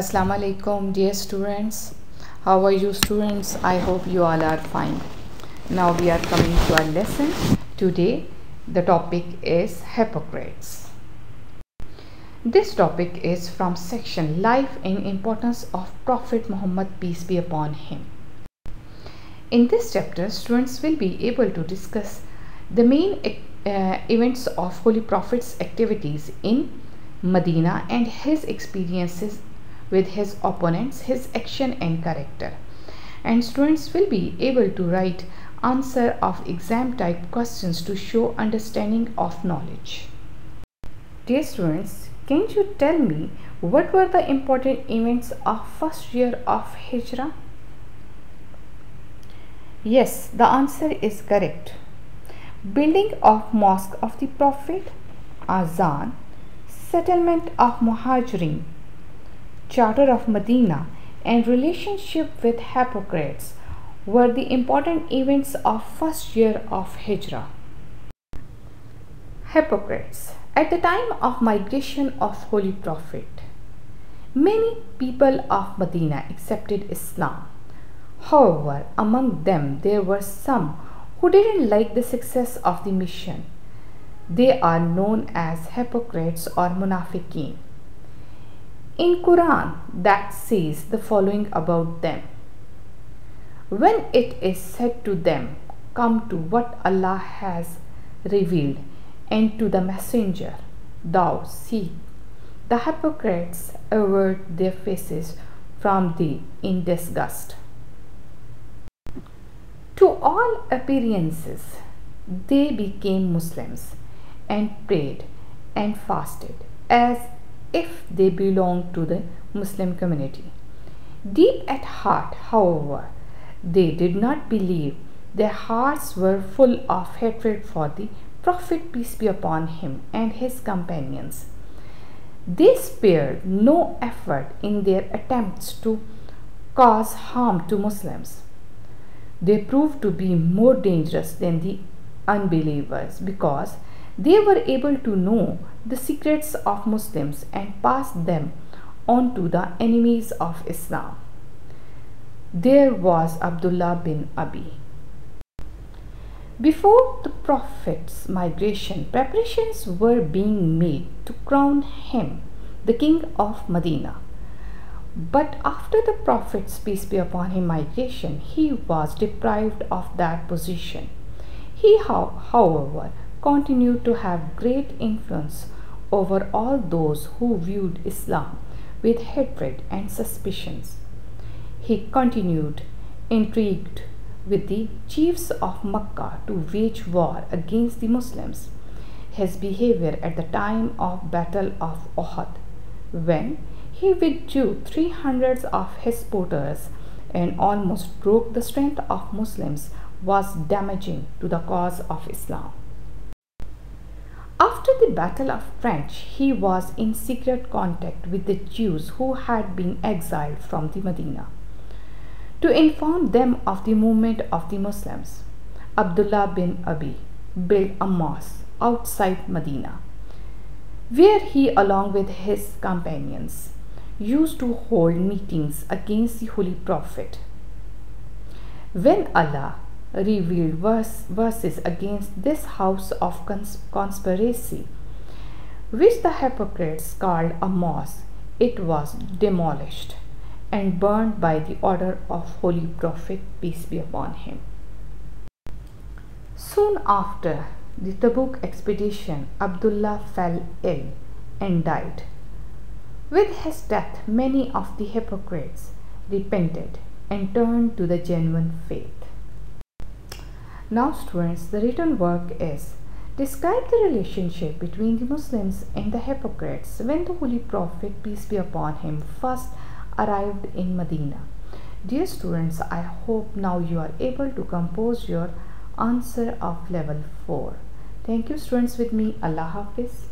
Assalamu alaikum dear students. How are you students? I hope you all are fine. Now we are coming to our lesson. Today the topic is hypocrites. This topic is from section life and importance of prophet Muhammad peace be upon him. In this chapter students will be able to discuss the main uh, events of holy prophet's activities in Medina and his experiences with his opponents, his action and character. And students will be able to write answer of exam type questions to show understanding of knowledge. Dear students, can you tell me what were the important events of first year of Hijrah? Yes, the answer is correct. Building of Mosque of the Prophet, Azan, settlement of Muhajirin, Charter of Medina, and relationship with hypocrites were the important events of first year of Hijrah. Hypocrites. At the time of migration of Holy Prophet, many people of Medina accepted Islam. However, among them there were some who didn't like the success of the mission. They are known as hypocrites or munafiqeen in Quran that says the following about them. When it is said to them, Come to what Allah has revealed, and to the messenger, thou see, the hypocrites avert their faces from thee in disgust. To all appearances, they became Muslims and prayed and fasted as if they belong to the Muslim community. Deep at heart, however, they did not believe. Their hearts were full of hatred for the Prophet, peace be upon him, and his companions. They spared no effort in their attempts to cause harm to Muslims. They proved to be more dangerous than the unbelievers because they were able to know the secrets of Muslims and passed them on to the enemies of Islam. There was Abdullah bin Abi. Before the Prophet's migration, preparations were being made to crown him the king of Medina. But after the Prophet's peace be upon him migration, he was deprived of that position. He, however, continued to have great influence over all those who viewed Islam with hatred and suspicions. He continued intrigued with the chiefs of Mecca to wage war against the Muslims. His behavior at the time of Battle of Uhud, when he withdrew 300 of his supporters and almost broke the strength of Muslims, was damaging to the cause of Islam. The Battle of Trench, he was in secret contact with the Jews who had been exiled from the Medina. To inform them of the movement of the Muslims, Abdullah bin Abi built a mosque outside Medina, where he, along with his companions, used to hold meetings against the Holy Prophet. When Allah revealed verse, verses against this house of cons conspiracy, which the hypocrites called a mosque. It was demolished and burned by the order of Holy Prophet, peace be upon him. Soon after the Tabuk expedition, Abdullah fell ill and died. With his death, many of the hypocrites repented and turned to the genuine faith. Now students, the written work is Describe the relationship between the Muslims and the hypocrites when the Holy Prophet, peace be upon him, first arrived in Medina. Dear students, I hope now you are able to compose your answer of level 4. Thank you students with me. Allah Hafiz.